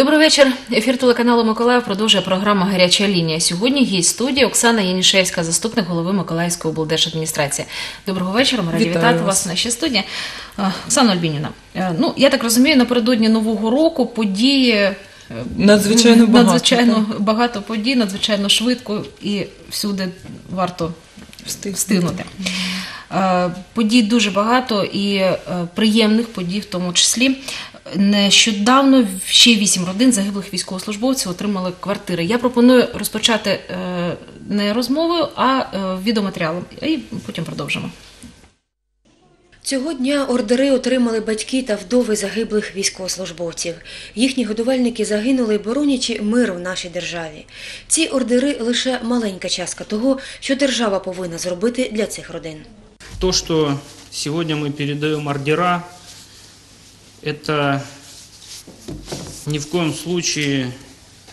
Добрий вечір. Ефір телеканалу Миколаїв продовжує програма Гаряча лінія. Сьогодні гість студії Оксана Янішевська, заступник голови Миколаївської облдержадміністрації. Доброго вечора. Ми раді Вітаю вітати вас. вас в нашій студії. Е, Оксана Альбініна, е, ну я так розумію, напередодні нового року події. е, Надзвичайно багато, надзвичайно багато подій, надзвичайно швидко і всюди варто Встиг- встигнути. Е, Подій дуже багато і е, приємних подій, в тому числі. Нещодавно ще вісім родин загиблих військовослужбовців отримали квартири. Я пропоную розпочати е, не розмовою, а відеоматеріалом. І потім продовжимо. Цього дня ордери отримали батьки та вдови загиблих військовослужбовців. Їхні годувальники загинули, боронячи мир в нашій державі. Ці ордери лише маленька частка того, що держава повинна зробити для цих родин. То, что сегодня мы передаем ордера, это ни в коем случае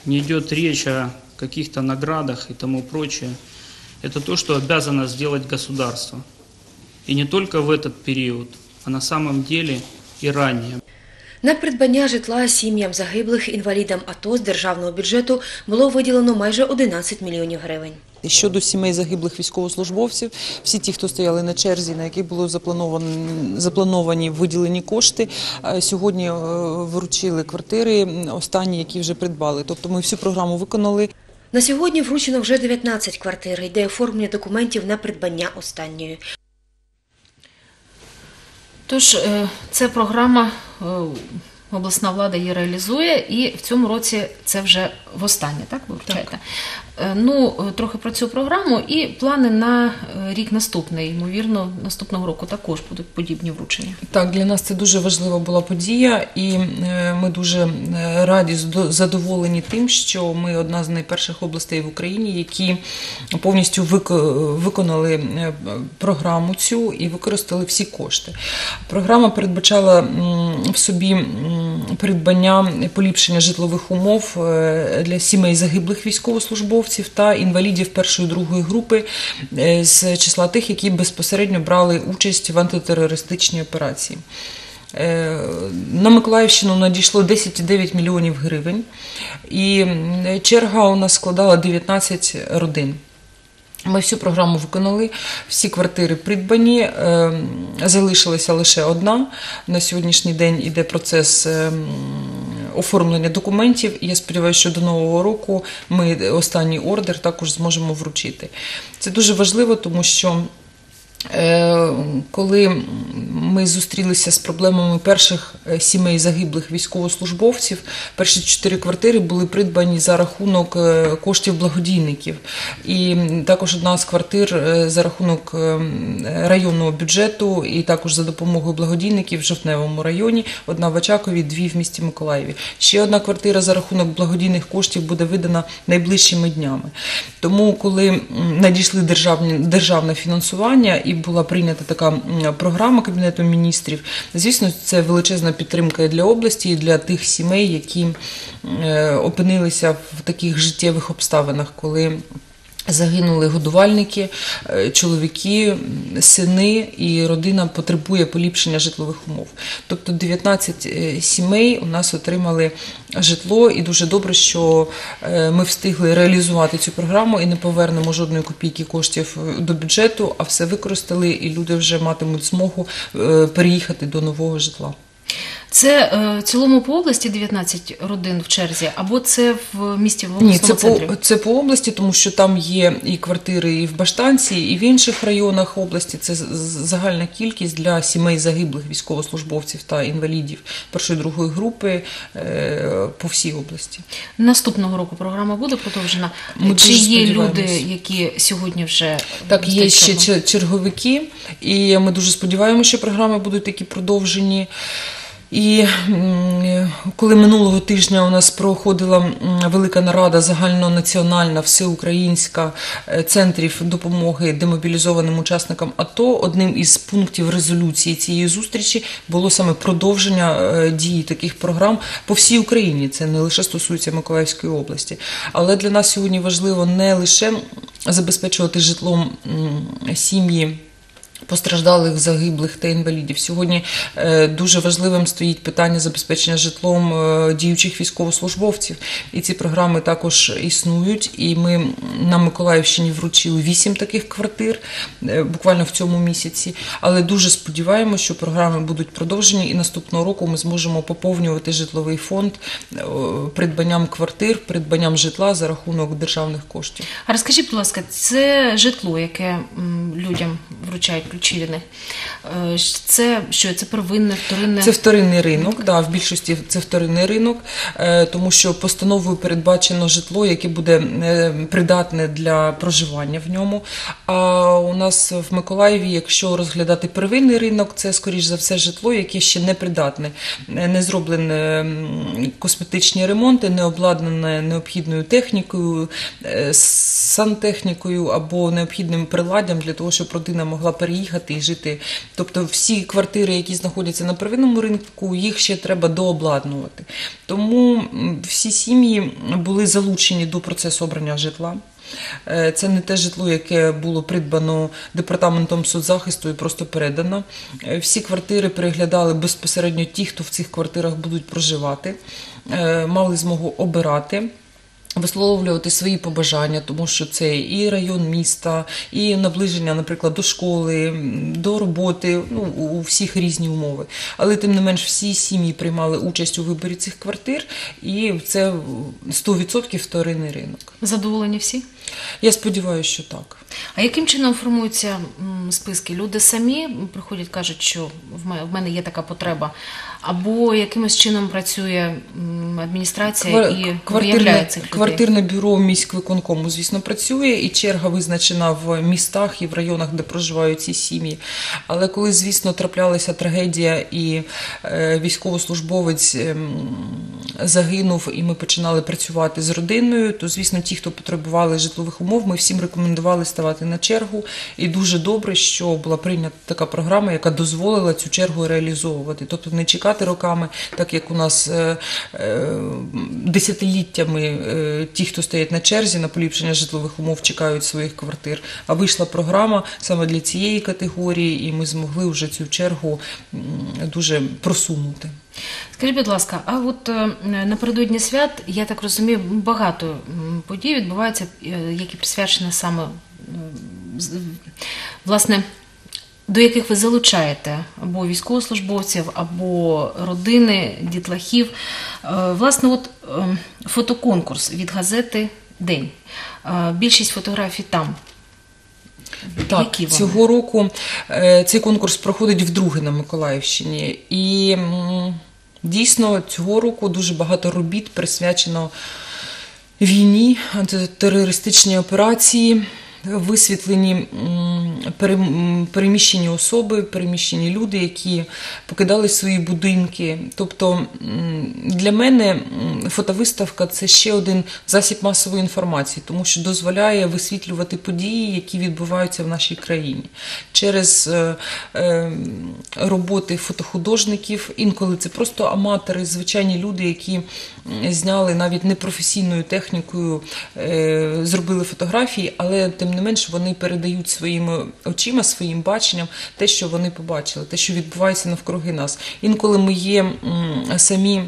не идет речь о каких-то наградах и тому прочее. Это то, что обязано сделать государство. И не только в этот период, а на самом деле и ранее. На придбання житла сім'ям загиблих інвалідам АТО з державного бюджету було виділено майже 11 мільйонів гривень. Щодо сімей загиблих військовослужбовців, всі ті, хто стояли на черзі, на яких було заплановані, заплановані виділені кошти, е, сьогодні е, вручили квартири, останні, які вже придбали. Тобто ми всю програму виконали. На сьогодні вручено вже 19 квартир, йде оформлення документів на придбання останньої. Тож е, ця програма обласна влада її реалізує, і в цьому році це вже востаннє, так ви вручаєте? Е, Ну, е, трохи про цю програму і плани на е, рік наступний. Ймовірно, наступного року також будуть подібні вручення. Так, для нас це дуже важлива була подія, і е, ми дуже е, раді, задоволені тим, що ми одна з найперших областей в Україні, які повністю вико- виконали е, програму цю і використали всі кошти. Програма передбачала в собі придбання поліпшення житлових умов е, для сімей загиблих військовослужбовців та інвалідів першої другої групи е, з числа тих, які безпосередньо брали участь в антитерористичній операції. Е, На Миколаївщину надійшло 10,9 мільйонів гривень, і черга у нас складала 19 родин. Ми всю програму виконали, всі квартири придбані, е, залишилася лише одна. На сьогоднішній день іде процес е, оформлення документів. Я сподіваюся, що до нового року ми останній ордер також зможемо вручити. Це дуже важливо, тому що. Е, Коли ми зустрілися з проблемами перших е, сімей загиблих військовослужбовців, перші чотири квартири були придбані за рахунок е, коштів благодійників. І також одна з квартир е, за рахунок е, районного бюджету, і також за допомогою благодійників в Жовтневому районі, одна в Очакові, дві в місті Миколаєві. Ще одна квартира за рахунок благодійних коштів буде видана найближчими днями. Тому, коли надійшли державне фінансування і була прийнята така програма Кабінету міністрів, звісно, це величезна підтримка і для області, і для тих сімей, які е, опинилися в таких життєвих обставинах, коли Загинули годувальники, е, чоловіки, сини, і родина потребує поліпшення житлових умов. Тобто 19 е, сімей у нас отримали житло, і дуже добре, що е, ми встигли реалізувати цю програму і не повернемо жодної копійки коштів до бюджету, а все використали, і люди вже матимуть змогу переїхати до нового житла. Це е, в цілому по області 19 родин в черзі, або це в місті в Ні, це центрі? по, це по області, тому що там є і квартири і в Баштанці, і в інших районах області. Це загальна кількість для сімей загиблих військовослужбовців та інвалідів першої другої групи е, по всій області. Наступного року програма буде продовжена. Ми Чи є люди, які сьогодні вже Так, є ще черговики, і ми дуже сподіваємося, що програми будуть такі продовжені. І коли минулого тижня у нас проходила велика нарада загальнонаціональна, всеукраїнська е, центрів допомоги демобілізованим учасникам АТО, одним із пунктів резолюції цієї зустрічі було саме продовження е, дії таких програм по всій Україні. Це не лише стосується Миколаївської області. Але для нас сьогодні важливо не лише забезпечувати житлом сім'ї Постраждалих, загиблих та інвалідів. Сьогодні е, дуже важливим стоїть питання забезпечення житлом е, діючих військовослужбовців. І ці програми також існують. І ми на Миколаївщині вручили вісім таких квартир е, буквально в цьому місяці. Але дуже сподіваємося, що програми будуть продовжені, і наступного року ми зможемо поповнювати житловий фонд придбанням квартир, придбанням житла за рахунок державних коштів. А розкажіть, будь ласка, це житло, яке людям вручають ключі від них. е, Це що? Це первинне, вторинне? Це вторинний ринок, да, в більшості це вторинний ринок, е, тому що постановою передбачено житло, яке буде е, придатне для проживання в ньому. А у нас в Миколаєві, якщо розглядати первинний ринок, це скоріш за все житло, яке ще не придатне, не зроблене косметичні ремонти, не обладнане необхідною технікою, сантехнікою або необхідним приладдям для того, щоб родина могла переїхати і жити. Тобто всі квартири, які знаходяться на первинному ринку, їх ще треба дообладнувати. Тому всі сім'ї були залучені до процесу обрання житла. Е, Це не те житло, яке було придбано департаментом соцзахисту і просто передано. Е, Всі квартири переглядали безпосередньо ті, хто в цих квартирах будуть проживати, Е, мали змогу обирати. Висловлювати свої побажання, тому що це і район міста, і наближення, наприклад, до школи, до роботи, ну у всіх різні умови. Але тим не менш всі сім'ї приймали участь у виборі цих квартир, і це 100% вторинний ринок. Задоволені всі? Я сподіваюся, що так. А яким чином формуються списки? Люди самі приходять, кажуть, що в мене, є така потреба, або якимось чином працює адміністрація Квар- і виявляє цих квартирне бюро міськвиконкому, звісно, працює, і черга визначена в містах і в районах, де проживають ці сім'ї. Але коли, звісно, траплялася трагедія і е, військовослужбовець ем, загинув, і ми починали працювати з родиною, то, звісно, ті, хто потребували житлових умов, ми всім рекомендували ставати на чергу. І дуже добре, що була прийнята така програма, яка дозволила цю чергу реалізовувати. Тобто не чекати роками, так як у нас е, е, десятиліттями е, ті, хто стоять на черзі на поліпшення житлових умов, чекають своїх квартир. А вийшла програма саме для цієї категорії, і ми змогли вже цю чергу дуже просунути. Скажіть, будь ласка, а от е, напередодні свят, я так розумію, багато подій відбуваються, е, які присвячені саме власне. До яких ви залучаєте або військовослужбовців, або родини, дітлахів. Е, Власне, от фотоконкурс від газети День. Більшість фотографій там. Так, Які вони? цього року цей конкурс проходить вдруге на Миколаївщині. І дійсно цього року дуже багато робіт присвячено війні, антитерористичній операції. Висвітлені переміщені особи, переміщені люди, які покидали свої будинки. Тобто для мене фотовиставка це ще один засіб масової інформації, тому що дозволяє висвітлювати події, які відбуваються в нашій країні через е, е, роботи фотохудожників. Інколи це просто аматори, звичайні люди, які зняли навіть непрофесійною технікою, е, зробили фотографії, але тим не менш вони передають своїми очима, своїм баченням те, що вони побачили, те, що відбувається навкруги нас. Інколи ми є самі.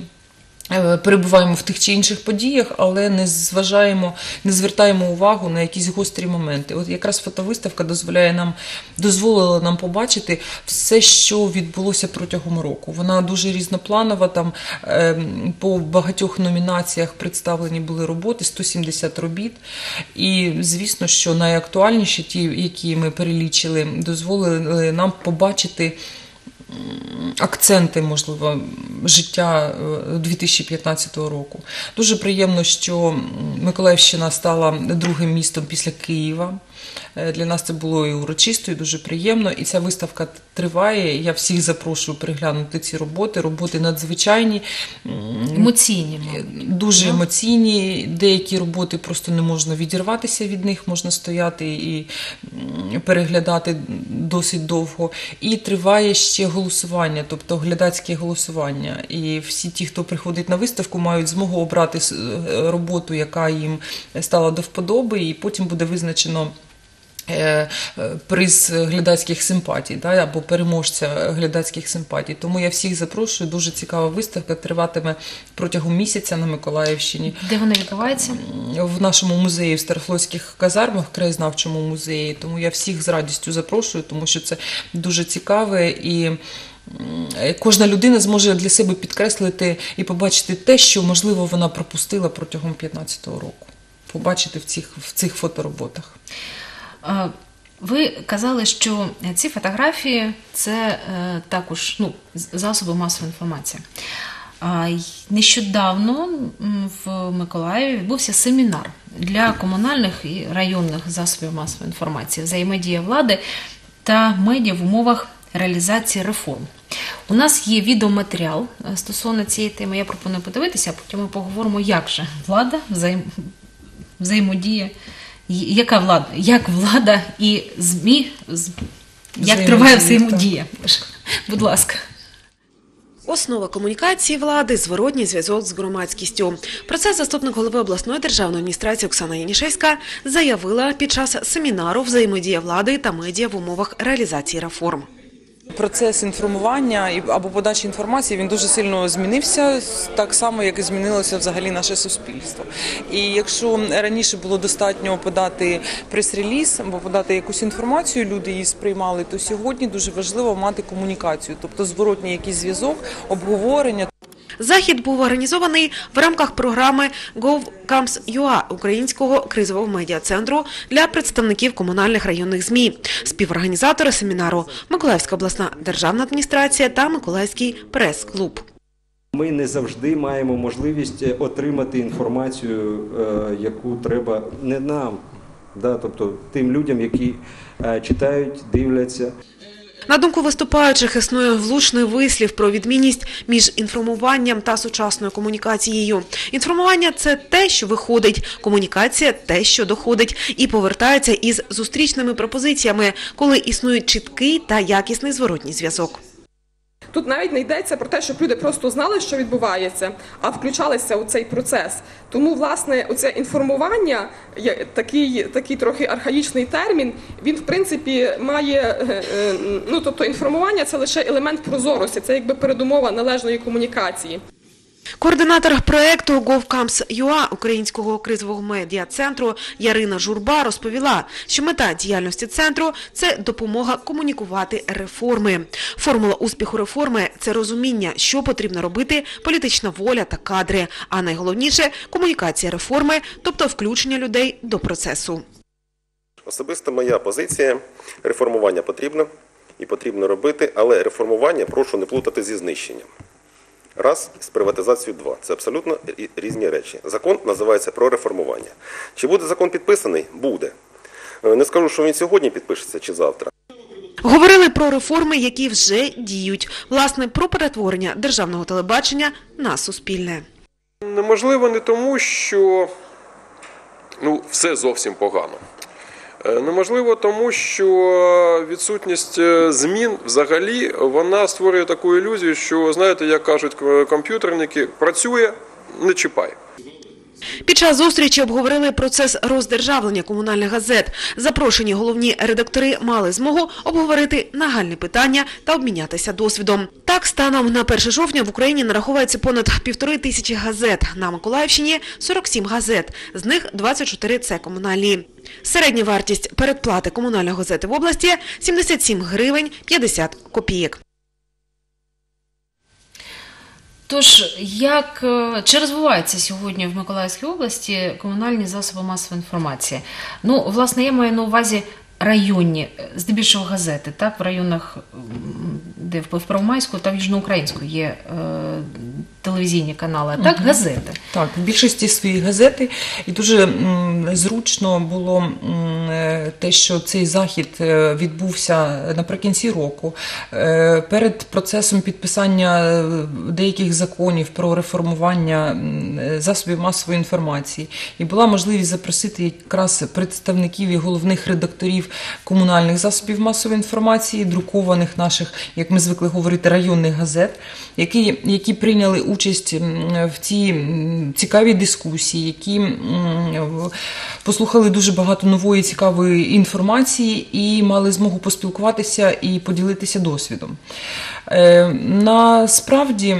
Е, Перебуваємо в тих чи інших подіях, але не зважаємо, не звертаємо увагу на якісь гострі моменти. От якраз фотовиставка дозволяє нам дозволила нам побачити все, що відбулося протягом року. Вона дуже різнопланова. Там ем, по багатьох номінаціях представлені були роботи, 170 робіт. І звісно, що найактуальніші, ті, які ми перелічили, дозволили нам побачити акценти, можливо, життя е, 2015 року. Дуже приємно, що Миколаївщина стала другим містом після Києва. Е, Для нас це було і урочисто, і дуже приємно. І ця виставка триває. Я всіх запрошую переглянути ці роботи. Роботи надзвичайні. Емоційні. мабуть. Дуже емоційні. Деякі роботи просто не можна відірватися від них, можна стояти і переглядати досить довго. І триває ще голосування, тобто глядацьке голосування. І всі ті, хто приходить на виставку, мають змогу обрати е, роботу, яка їм стала до вподоби, і потім буде визначено. Е, е, Приз глядацьких симпатій да, або переможця глядацьких симпатій. Тому я всіх запрошую. Дуже цікава виставка триватиме протягом місяця на Миколаївщині Де вона відбувається? в нашому музеї в Старофлотських казармах, краєзнавчому музеї. Тому я всіх з радістю запрошую, тому що це дуже цікаве і. Кожна людина зможе для себе підкреслити і побачити те, що можливо вона пропустила протягом 15-го року. Побачити в цих, в цих фотороботах. Ви казали, що ці фотографії це е, також ну, засоби масової інформації. Нещодавно в Миколаєві відбувся семінар для комунальних і районних засобів масової інформації, взаємодія влади та медіа в умовах реалізації реформ. У нас є відеоматеріал е, стосовно цієї теми. Я пропоную подивитися, а потім ми поговоримо, як же влада взаєм... взаємодіє, яка влада, як влада і ЗМІ, з- як триває взаємодія. Будь ласка. Основа комунікації влади зворотній зв'язок з громадськістю. Про це заступник голови обласної державної адміністрації Оксана Янішевська заявила під час семінару взаємодія влади та медіа в умовах реалізації реформ. Процес інформування або подачі інформації він дуже сильно змінився, так само як і змінилося взагалі наше суспільство. І якщо раніше було достатньо подати прес-реліз або подати якусь інформацію, люди її сприймали, то сьогодні дуже важливо мати комунікацію, тобто зворотній якийсь зв'язок, обговорення. Захід був організований в рамках програми GovComes.ua Українського кризового медіа-центру для представників комунальних районних ЗМІ. Співорганізатори семінару Миколаївська обласна державна адміністрація та Миколаївський прес-клуб. Ми не завжди маємо можливість е, отримати інформацію, е, яку треба не нам, да, тобто тим людям, які е, читають, дивляться. На думку виступаючих, існує влучний вислів про відмінність між інформуванням та сучасною комунікацією. Інформування це те, що виходить, комунікація те, що доходить, і повертається із зустрічними пропозиціями, коли існує чіткий та якісний зворотній зв'язок. Тут навіть не йдеться про те, щоб люди просто знали, що відбувається, а включалися у цей процес. Тому, власне, оце інформування, такий, такий трохи архаїчний термін, він в принципі має е, е, ну тобто інформування це лише елемент прозорості, це якби передумова належної комунікації. Координатор проекту GovComes.ua Українського кризового медіа-центру Ярина Журба розповіла, що мета діяльності центру – це допомога комунікувати реформи. Формула успіху реформи – це розуміння, що потрібно робити, політична воля та кадри, а найголовніше – комунікація реформи, тобто включення людей до процесу. Особисто моя позиція реформування потрібно і потрібно робити, але реформування прошу не плутати зі знищенням. Раз з приватизацією два. Це абсолютно різні речі. Закон називається про реформування. Чи буде закон підписаний? Буде. Е, Не скажу, що він сьогодні підпишеться чи завтра. Говорили про реформи, які вже діють. Власне, про перетворення державного телебачення на суспільне. Неможливо не тому, що ну, все зовсім погано. Е, Неможливо тому, що відсутність е, змін взагалі вона створює таку ілюзію, що знаєте, як кажуть к- комп'ютерники, працює, не чіпай. Під час зустрічі обговорили процес роздержавлення комунальних газет. Запрошені головні редактори мали змогу обговорити нагальні питання та обмінятися досвідом. Так, станом на 1 жовтня в Україні нараховується понад півтори тисячі газет. На Миколаївщині – 47 газет, з них 24 – це комунальні. Середня вартість передплати комунальної газети в області – 77 гривень 50 копійок. Тож, як е, чи розвиваються сьогодні в Миколаївській області комунальні засоби масової інформації? Ну, власне, я маю на увазі районні, е, здебільшого газети, так, в районах, де в Первомайську та в Южноукраїнську є е, телевізійні канали, а так газети. Так, в більшості свої газети, і дуже м, зручно було м, е, те, що цей захід е, відбувся наприкінці року, е, перед процесом підписання е, деяких законів про реформування засобів масової інформації. І була можливість запросити якраз представників і головних редакторів комунальних засобів масової інформації, друкованих наших, як ми звикли говорити, районних газет, які, які прийняли участь в цій цікавій дискусії, які послухали дуже багато нової цікавої інформації і мали змогу поспілкуватися і поділитися досвідом. Е, Насправді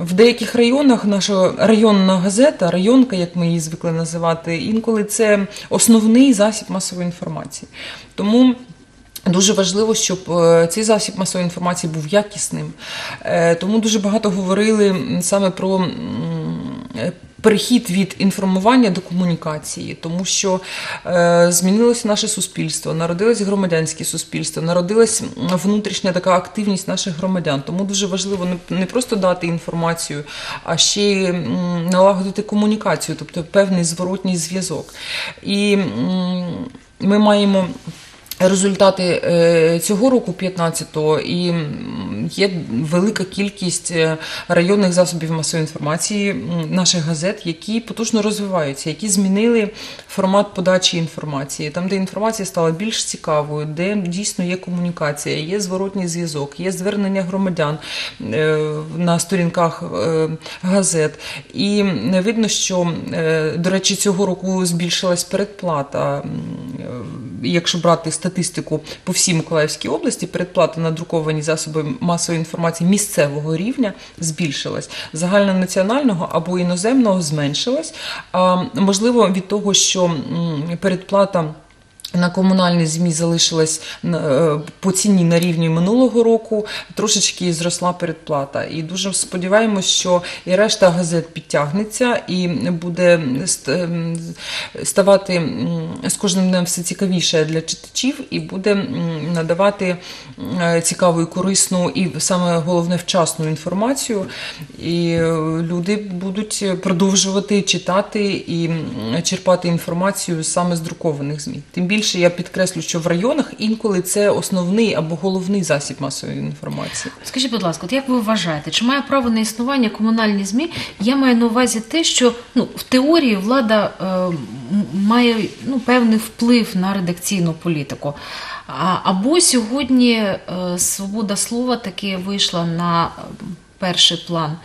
в деяких районах наша районна газета, районка, як ми її звикли називати, інколи це основний засіб масової інформації. Тому Дуже важливо, щоб е, цей засіб масової інформації був якісним. Е, Тому дуже багато говорили саме про е, перехід від інформування до комунікації, тому що змінилося наше суспільство, народилось громадянське суспільство, народилась внутрішня така активність наших громадян. Тому дуже важливо не, просто дати інформацію, а ще й налагодити комунікацію, тобто певний зворотній зв'язок. І ми маємо. Результати е, цього року, 15-го, і є велика кількість е, районних засобів масової інформації, наших газет, які потужно розвиваються, які змінили формат подачі інформації, там, де інформація стала більш цікавою, де дійсно є комунікація, є зворотній зв'язок, є звернення громадян е, на сторінках газет. І видно, що, до речі, цього року збільшилась передплата. Якщо брати статистику по всій Миколаївській області, передплата на друковані засоби масової інформації місцевого рівня збільшилась, загальнонаціонального або іноземного зменшилась. А можливо, від того, що передплата. На комунальні ЗМІ залишилась е, по ціні на рівні минулого року, трошечки зросла передплата. І дуже сподіваємось, що і решта газет підтягнеться і буде ставати з кожним днем все цікавіше для читачів, і буде надавати е, цікаву і корисну, і саме головне вчасну інформацію. І е, люди будуть продовжувати читати і черпати інформацію саме з друкованих ЗМІ. Тим більше я підкреслю, що в районах інколи це основний або головний засіб масової інформації. Скажіть, будь ласка, от як ви вважаєте, чи має право на існування комунальні ЗМІ? Я маю на увазі те, що ну, в теорії влада е, має ну, певний вплив на редакційну політику. А, або сьогодні е, свобода слова таки вийшла на перший план,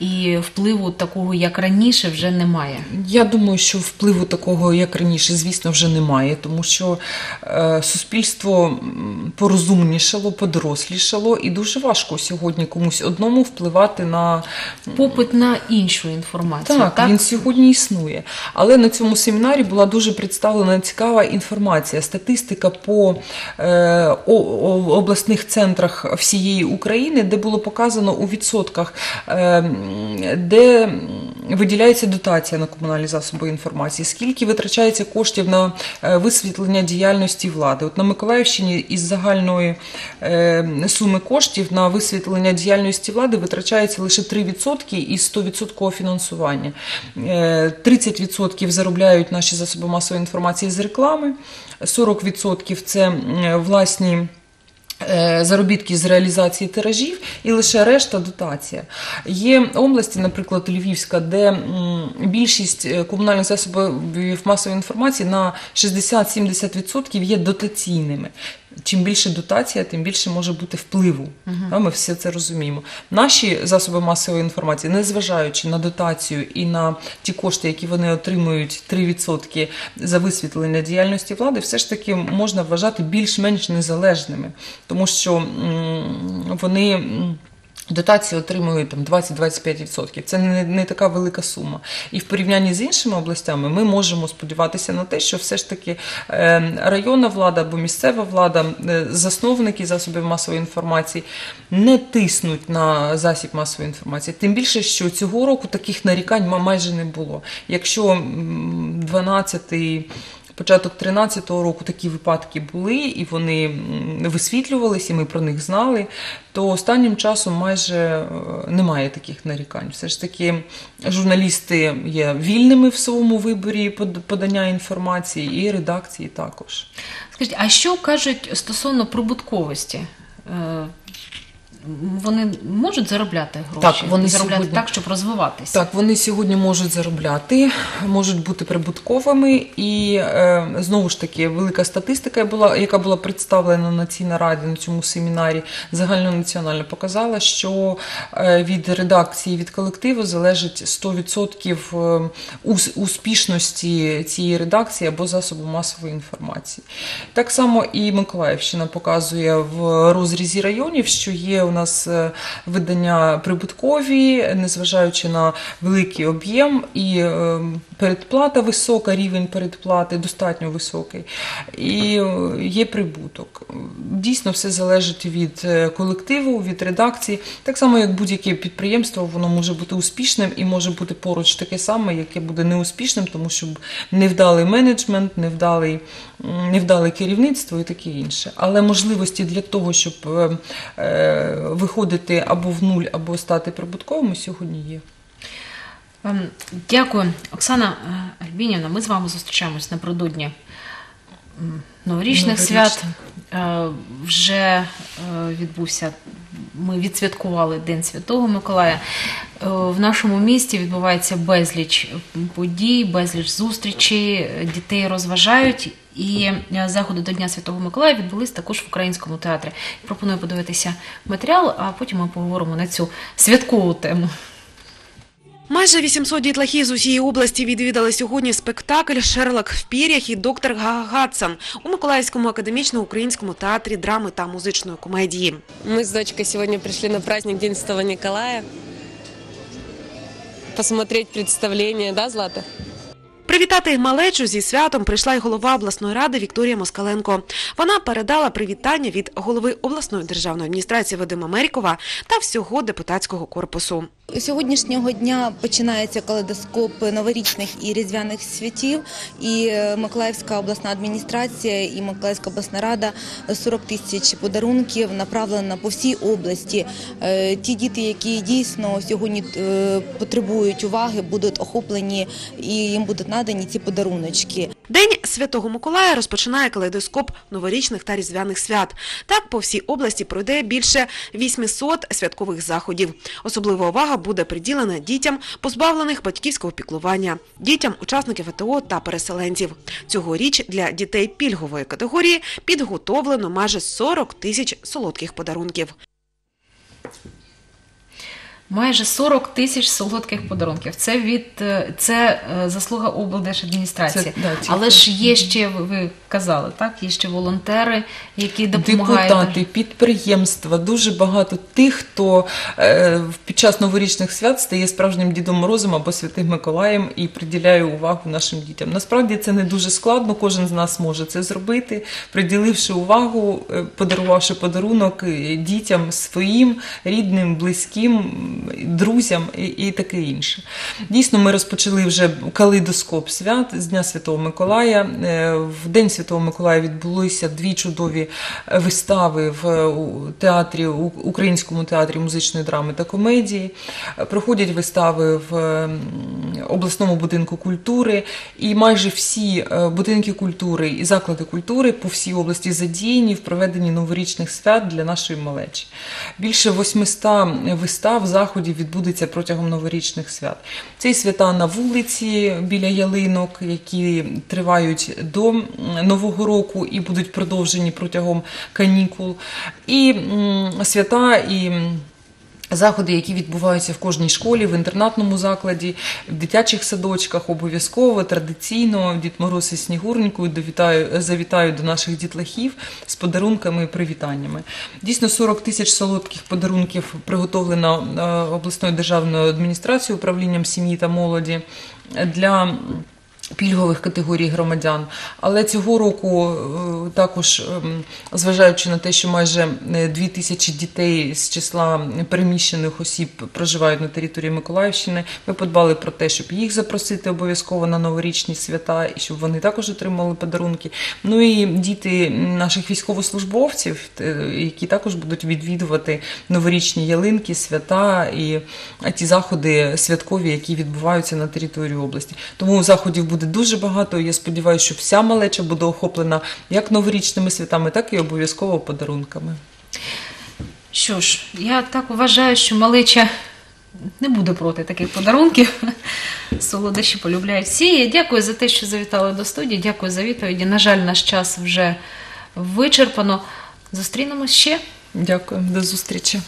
і впливу такого, як раніше, вже немає. Я думаю, що впливу такого, як раніше, звісно, вже немає, тому що е, суспільство порозумнішало, подорослішало, і дуже важко сьогодні комусь одному впливати на попит на іншу інформацію. Так, так? він сьогодні існує. Але на цьому семінарі була дуже представлена цікава інформація, статистика по е, о, о, обласних центрах всієї України, де було показано у відсотку. 100%, ем, де виділяється дотація на комунальні засоби інформації, скільки витрачається коштів на е, висвітлення діяльності влади. От на Миколаївщині із загальної ем, суми коштів на висвітлення діяльності влади витрачається лише 3% із 100% фінансування. Е, 30% заробляють наші засоби масової інформації з реклами, 40% це власні е, Заробітки з реалізації тиражів і лише решта дотація. Є області, наприклад, Львівська, де більшість е, комунальних засобів масової інформації на 60-70% є дотаційними. Чим більше дотація, тим більше може бути впливу. Та, Ми все це розуміємо. Наші засоби масової інформації, незважаючи на дотацію і на ті кошти, які вони отримують 3% за висвітлення діяльності влади, все ж таки можна вважати більш-менш незалежними, тому що вони. Дотації отримують там 20-25%. Це не, не така велика сума. І в порівнянні з іншими областями ми можемо сподіватися на те, що все ж таки е, районна влада або місцева влада, е, засновники засобів масової інформації не тиснуть на засіб масової інформації. Тим більше, що цього року таких нарікань майже не було. Якщо м, 12-й Початок 13-го року такі випадки були, і вони висвітлювалися, і ми про них знали. То останнім часом майже е, немає таких нарікань. Все ж таки, журналісти є вільними в своєму виборі под- подання інформації, і редакції також. Скажіть, а що кажуть стосовно прибутковості? Вони можуть заробляти гроші, Так, вони заробляти сьогодні- так, щоб розвиватися. Так, вони сьогодні можуть заробляти, можуть бути прибутковими, і е, знову ж таки велика статистика була, яка була представлена на цій нараді, на цьому семінарі, загальнонаціонально показала, що е, від редакції, від колективу залежить 100% е, успішності цієї редакції або засобу масової інформації. Так само і Миколаївщина показує в розрізі районів, що є у нас е, видання прибуткові, незважаючи на великий об'єм, і е, передплата висока, рівень передплати достатньо високий, і е, є прибуток. Дійсно, все залежить від е, колективу, від редакції. Так само, як будь-яке підприємство, воно може бути успішним і може бути поруч таке саме, яке буде неуспішним, тому що невдалий менеджмент, невдалий, невдале керівництво і таке інше. Але можливості для того, щоб е, виходити або в нуль, або стати прибутковими, сьогодні є. Ем, Дякую, Оксана е, Альбінівна. Ми з вами зустрічаємось напередодні новорічних свят. Е, Вже е, відбувся. Ми відсвяткували День Святого Миколая. В нашому місті відбувається безліч подій, безліч зустрічей, дітей розважають. І заходи до Дня Святого Миколая відбулись також в українському театрі. Пропоную подивитися матеріал, а потім ми поговоримо на цю святкову тему. Майже 800 дітлахів з усієї області відвідали сьогодні спектакль «Шерлок в пір'ях» і доктор Гага Гадсон у Миколаївському академічно-українському театрі драми та музичної комедії. Мы с дочкой сегодня пришли на праздник День Святого Николая. Посмотреть представление, да, Злата? Привітати малечу зі святом прийшла й голова обласної ради Вікторія Москаленко. Вона передала привітання від голови обласної державної адміністрації Вадима Мерікова та всього депутатського корпусу. Сьогоднішнього дня починається калейдоскоп новорічних і різдвяних святів. І е, Миколаївська обласна адміністрація і Миколаївська обласна рада 40 тисяч подарунків направлена по всій області. Е, Ті діти, які дійсно сьогодні е, потребують уваги, будуть охоплені і їм будуть надані ці подаруночки. День Святого Миколая розпочинає калейдоскоп новорічних та різдвяних свят. Так по всій області пройде більше 800 святкових заходів. Особлива увага буде приділена дітям, позбавлених батьківського піклування, дітям учасників АТО та переселенців. Цьогоріч для дітей пільгової категорії підготовлено майже 40 тисяч солодких подарунків. Майже 40 тисяч солодких подарунків. Це від е, це е, заслуга облдержадміністрації. Це, да. Але ж є ще, ви- казали, так? Є ще волонтери, які допомагають. Депутати, підприємства, дуже багато тих, хто е, під час новорічних свят стає справжнім Дідом Морозом або Святим Миколаєм і приділяє увагу нашим дітям. Насправді це не дуже складно, кожен з нас може це зробити, приділивши увагу, подарувавши подарунок дітям своїм, рідним, близьким, друзям і, і таке інше. Дійсно, ми розпочали вже калейдоскоп свят з Дня Святого Миколая. Е, В День Святого Миколая відбулися дві чудові е, вистави в театрі, Українському театрі музичної драми та комедії. Проходять вистави в обласному будинку культури, і майже всі е, будинки культури і заклади культури по всій області задіяні в проведенні новорічних свят для нашої малечі. Більше 800 вистав, заходів відбудеться протягом новорічних свят. Це і свята на вулиці біля ялинок, які тривають до Нового року і будуть продовжені протягом канікул. І свята і. Заходи, які відбуваються в кожній школі, в інтернатному закладі, в дитячих садочках, обов'язково традиційно Дід Мороз із Снігуренькою довітаю- завітають до наших дітлахів з подарунками і привітаннями. Дійсно, 40 тисяч солодких подарунків приготовлено е, обласною державною адміністрацією управлінням сім'ї та молоді для пільгових категорій громадян. Але цього року е, також, ем, зважаючи на те, що майже е, дві тисячі дітей з числа переміщених осіб проживають на території Миколаївщини, ми подбали про те, щоб їх запросити обов'язково на новорічні свята і щоб вони також отримали подарунки. Ну і діти наших військовослужбовців, е, які також будуть відвідувати новорічні ялинки, свята і ті заходи святкові, які відбуваються на території області. Тому заходів буде дуже багато. Я сподіваюся, що вся малеча буде охоплена як новорічними святами, так і обов'язково подарунками. Що ж, я так вважаю, що малеча не буде проти таких подарунків. Солодощі полюбляють всі. І Дякую за те, що завітали до студії. Дякую за відповіді. На жаль, наш час вже вичерпано. Зустрінемось ще. Дякую, до зустрічі.